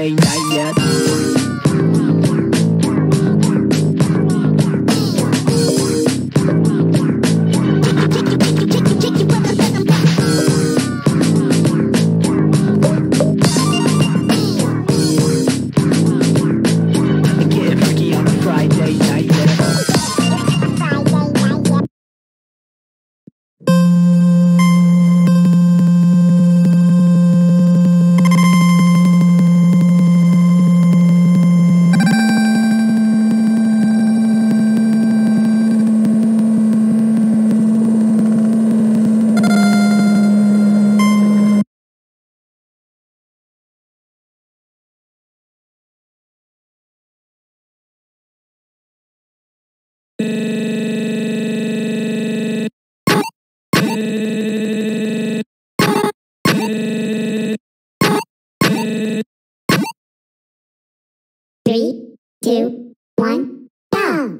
day night. Two, one, go!